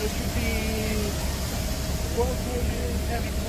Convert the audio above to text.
it should be 12 million, heavy